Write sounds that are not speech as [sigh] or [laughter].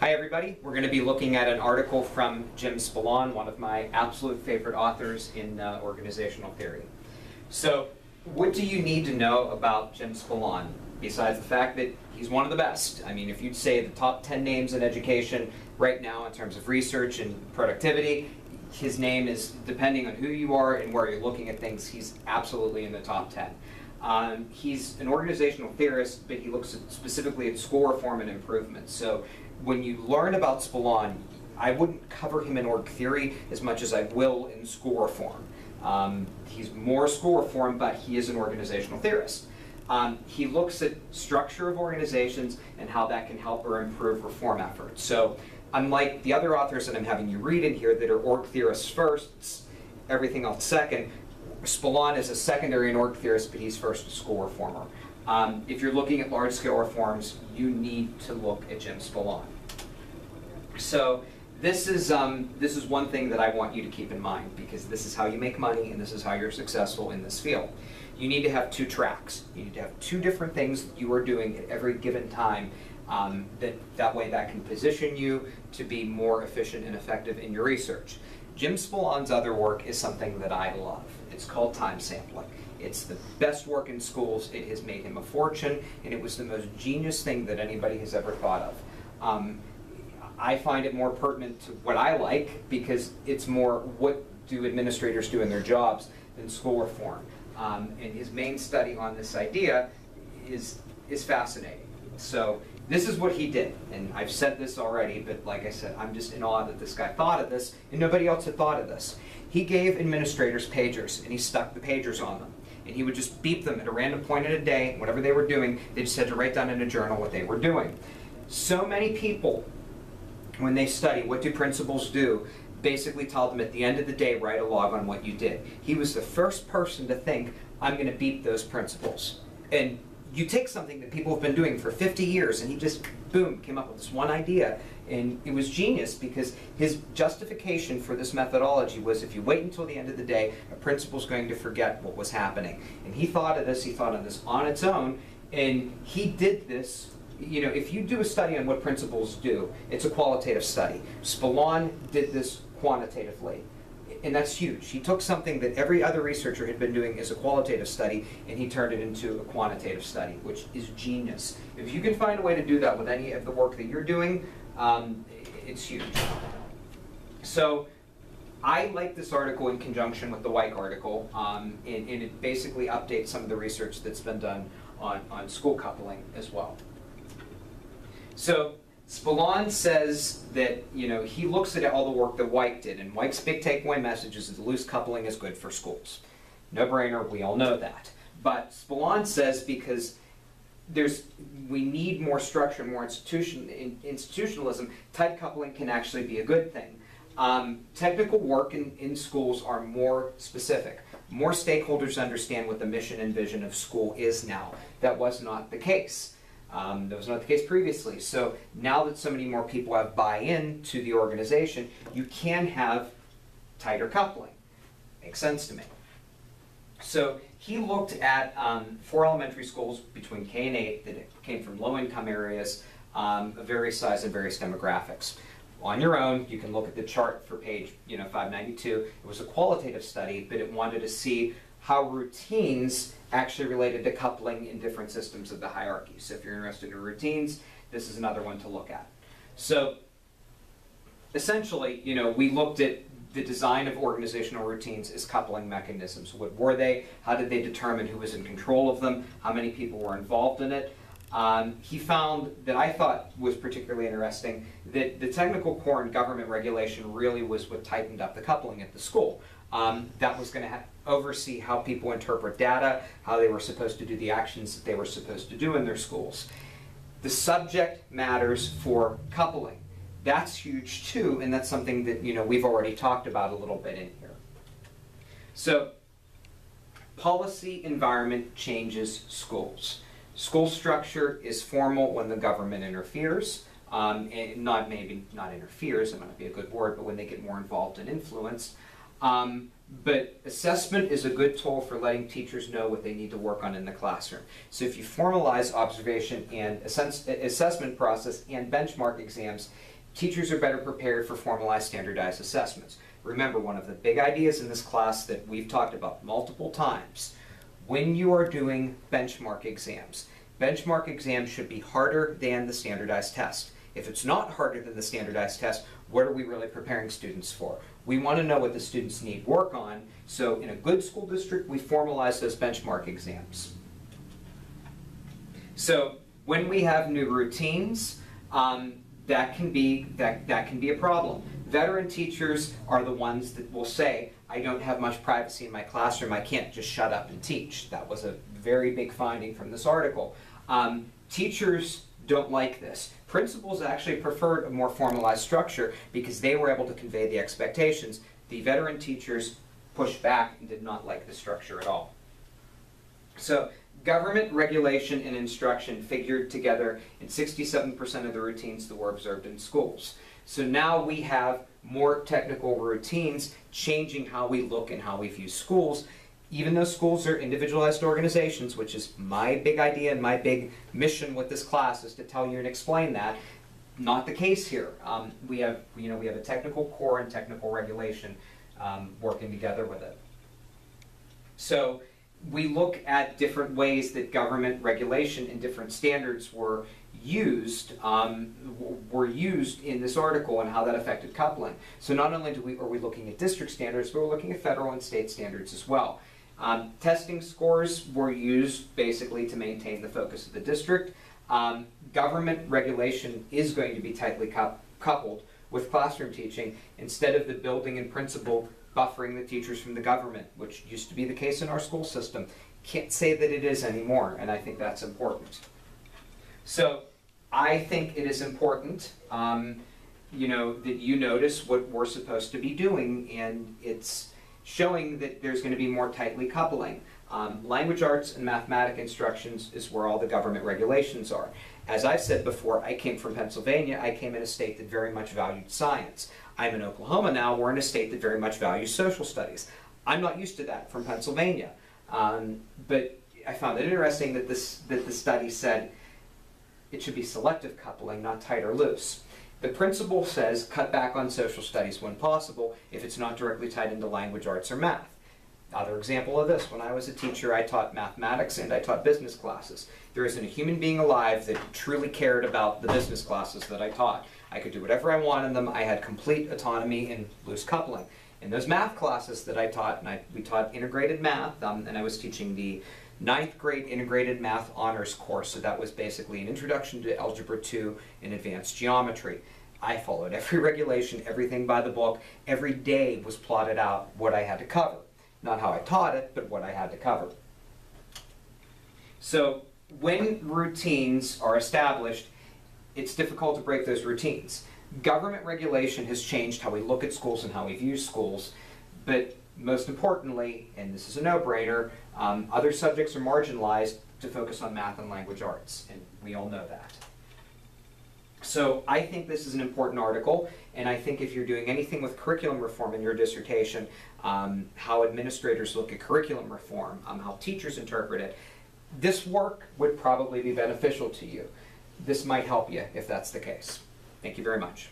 Hi everybody, we're going to be looking at an article from Jim Spillane, one of my absolute favorite authors in uh, organizational theory. So, what do you need to know about Jim Spillane, besides the fact that he's one of the best? I mean, if you'd say the top 10 names in education right now in terms of research and productivity, his name is, depending on who you are and where you're looking at things, he's absolutely in the top 10. Um, he's an organizational theorist, but he looks at, specifically at school reform and improvement. So when you learn about Spillane, I wouldn't cover him in org theory as much as I will in school reform. Um, he's more school reform, but he is an organizational theorist. Um, he looks at structure of organizations and how that can help or improve reform efforts. So unlike the other authors that I'm having you read in here that are org theorists first, everything else second, Spillane is a secondary and org theorist, but he's first a school reformer. Um, if you're looking at large-scale reforms, you need to look at Jim Spillane. So this is, um, this is one thing that I want you to keep in mind because this is how you make money and this is how you're successful in this field. You need to have two tracks. You need to have two different things that you are doing at every given time. Um, that, that way that can position you to be more efficient and effective in your research. Jim Spillane's other work is something that I love. It's called time sampling. It's the best work in schools. It has made him a fortune, and it was the most genius thing that anybody has ever thought of. Um, I find it more pertinent to what I like because it's more what do administrators do in their jobs than school reform. Um, and his main study on this idea is, is fascinating. So this is what he did, and I've said this already, but like I said, I'm just in awe that this guy thought of this, and nobody else had thought of this. He gave administrators pagers, and he stuck the pagers on them. And he would just beep them at a random point in a day, whatever they were doing, they just had to write down in a journal what they were doing. So many people, when they study what do principals do, basically tell them at the end of the day, write a log on what you did. He was the first person to think, I'm going to beep those principals. And you take something that people have been doing for 50 years and he just, boom, came up with this one idea. And it was genius because his justification for this methodology was if you wait until the end of the day, a principal's going to forget what was happening. And he thought of this, he thought of this on its own, and he did this you know, if you do a study on what principals do, it's a qualitative study. Spillane did this quantitatively and that's huge. He took something that every other researcher had been doing as a qualitative study, and he turned it into a quantitative study, which is genius. If you can find a way to do that with any of the work that you're doing, um, it's huge. So I like this article in conjunction with the Weick article, um, and, and, it basically updates some of the research that's been done on, on school coupling as well. So Spillane says that you know he looks at all the work that Weick did, and Weick's big takeaway message is that loose coupling is good for schools. No brainer, we all know that. But Spillane says because there's we need more structure, more institution, in, institutionalism, tight coupling can actually be a good thing. Um, technical work in, in schools are more specific. More stakeholders understand what the mission and vision of school is now. That was not the case. Um, that was not the case previously. So now that so many more people have buy-in to the organization, you can have tighter coupling. Makes sense to me. So he looked at um, four elementary schools between K and 8 that came from low-income areas um, of various size and various demographics. On your own, you can look at the chart for page you know, 592. It was a qualitative study, but it wanted to see how routines actually related to coupling in different systems of the hierarchy. So if you're interested in routines, this is another one to look at. So essentially, you know, we looked at the design of organizational routines as coupling mechanisms. What were they? How did they determine who was in control of them? How many people were involved in it? Um, he found that I thought was particularly interesting that the technical core and government regulation really was what tightened up the coupling at the school. Um, that was going to oversee how people interpret data, how they were supposed to do the actions that they were supposed to do in their schools. The subject matters for coupling. That's huge too, and that's something that you know we've already talked about a little bit in here. So, policy environment changes schools. School structure is formal when the government interferes. Um, and not maybe not interferes, it might not be a good word, but when they get more involved and influenced. Um, but assessment is a good tool for letting teachers know what they need to work on in the classroom. So if you formalize observation and assess assessment process and benchmark exams, teachers are better prepared for formalized standardized assessments. Remember, one of the big ideas in this class that we've talked about multiple times, when you are doing benchmark exams, benchmark exams should be harder than the standardized test. If it's not harder than the standardized test, what are we really preparing students for? We want to know what the students need work on, so in a good school district, we formalize those benchmark exams. So when we have new routines, um, that can be that, that can be a problem. Veteran teachers are the ones that will say, I don't have much privacy in my classroom, I can't just shut up and teach. That was a very big finding from this article. Um, teachers don't like this. Principals actually preferred a more formalized structure because they were able to convey the expectations. The veteran teachers pushed back and did not like the structure at all. So government regulation and instruction figured together in 67% of the routines that were observed in schools. So now we have more technical routines changing how we look and how we view schools even though schools are individualized organizations, which is my big idea and my big mission with this class is to tell you and explain that, not the case here. Um, we have, you know, we have a technical core and technical regulation um, working together with it. So we look at different ways that government regulation and different standards were used um, were used in this article and how that affected coupling. So not only do we are we looking at district standards, but we're looking at federal and state standards as well. Um, testing scores were used basically to maintain the focus of the district. Um, government regulation is going to be tightly coupled with classroom teaching instead of the building and principal buffering the teachers from the government, which used to be the case in our school system. Can't say that it is anymore, and I think that's important. So I think it is important, um, you know, that you notice what we're supposed to be doing, and it's showing that there's going to be more tightly coupling. Um, language arts and mathematic instructions is where all the government regulations are. As I've said before, I came from Pennsylvania. I came in a state that very much valued science. I'm in Oklahoma now. We're in a state that very much values social studies. I'm not used to that from Pennsylvania. Um, but I found it interesting that, this, that the study said it should be selective coupling, not tight or loose. The principle says cut back on social studies when possible if it's not directly tied into language arts or math. Other example of this, when I was a teacher, I taught mathematics and I taught business classes. There isn't a human being alive that truly cared about the business classes that I taught. I could do whatever I wanted in them. I had complete autonomy and loose coupling. In those math classes that I taught, and I, we taught integrated math, um, and I was teaching the ninth grade integrated math honors course. So that was basically an introduction to Algebra 2 and advanced geometry. I followed every [laughs] regulation, everything by the book. Every day was plotted out what I had to cover. Not how I taught it, but what I had to cover. So when routines are established, it's difficult to break those routines. Government regulation has changed how we look at schools and how we view schools, but most importantly, and this is a no-brainer, um, other subjects are marginalized to focus on math and language arts, and we all know that. So I think this is an important article, and I think if you're doing anything with curriculum reform in your dissertation, um, how administrators look at curriculum reform, um, how teachers interpret it, this work would probably be beneficial to you. This might help you if that's the case. Thank you very much.